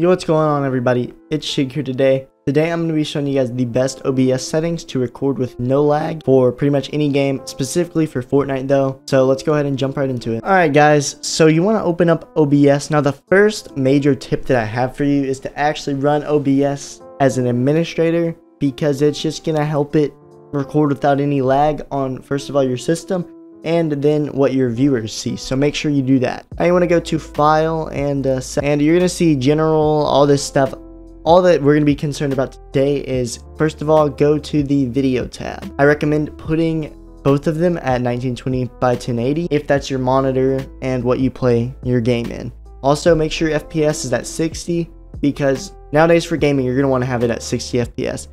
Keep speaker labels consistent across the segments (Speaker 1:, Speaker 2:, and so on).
Speaker 1: Yo, what's going on everybody? It's Shig here today. Today I'm going to be showing you guys the best OBS settings to record with no lag for pretty much any game, specifically for Fortnite though. So let's go ahead and jump right into it. Alright guys, so you want to open up OBS. Now the first major tip that I have for you is to actually run OBS as an administrator because it's just going to help it record without any lag on first of all your system and then what your viewers see. So make sure you do that. Now you want to go to file and uh, and you're going to see general, all this stuff. All that we're going to be concerned about today is first of all, go to the video tab. I recommend putting both of them at 1920 by 1080 if that's your monitor and what you play your game in. Also make sure FPS is at 60 because nowadays for gaming you're going to want to have it at 60 FPS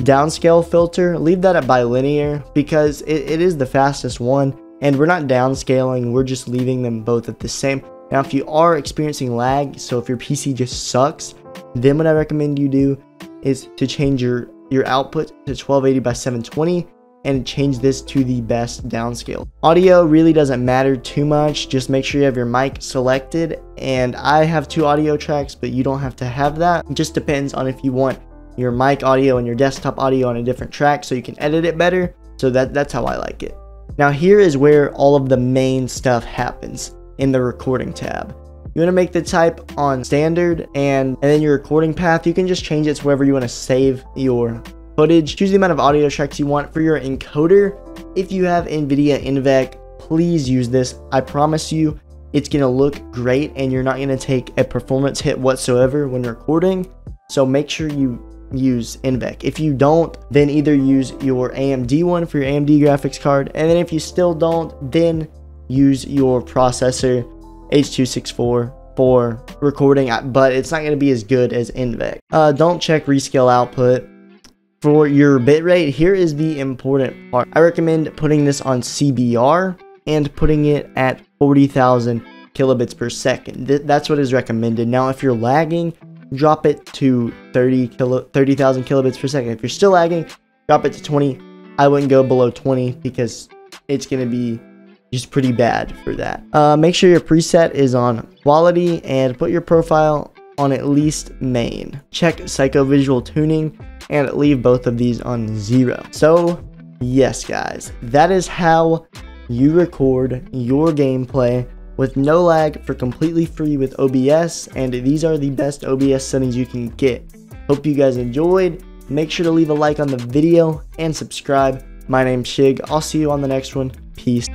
Speaker 1: downscale filter, leave that at bilinear because it, it is the fastest one and we're not downscaling, we're just leaving them both at the same. Now, if you are experiencing lag, so if your PC just sucks, then what I recommend you do is to change your, your output to 1280 by 720 and change this to the best downscale. Audio really doesn't matter too much, just make sure you have your mic selected and I have two audio tracks, but you don't have to have that. It just depends on if you want your mic audio and your desktop audio on a different track so you can edit it better. So that, that's how I like it. Now here is where all of the main stuff happens in the recording tab. You want to make the type on standard and, and then your recording path, you can just change it to wherever you want to save your footage. Choose the amount of audio tracks you want for your encoder. If you have NVIDIA NVENC, please use this. I promise you it's going to look great and you're not going to take a performance hit whatsoever when recording. So make sure you use NVENC. If you don't, then either use your AMD one for your AMD graphics card, and then if you still don't, then use your processor H.264 for recording, but it's not going to be as good as NVENC. Uh, don't check rescale output. For your bitrate, here is the important part. I recommend putting this on CBR and putting it at 40,000 kilobits per second. Th that's what is recommended. Now, if you're lagging, drop it to 30 kilo 30,000 kilobits per second. If you're still lagging, drop it to 20. I wouldn't go below 20 because it's going to be just pretty bad for that. Uh, make sure your preset is on quality and put your profile on at least main. Check psycho visual tuning and leave both of these on zero. So yes guys, that is how you record your gameplay with no lag for completely free with OBS, and these are the best OBS settings you can get. Hope you guys enjoyed. Make sure to leave a like on the video and subscribe. My name's Shig. I'll see you on the next one. Peace.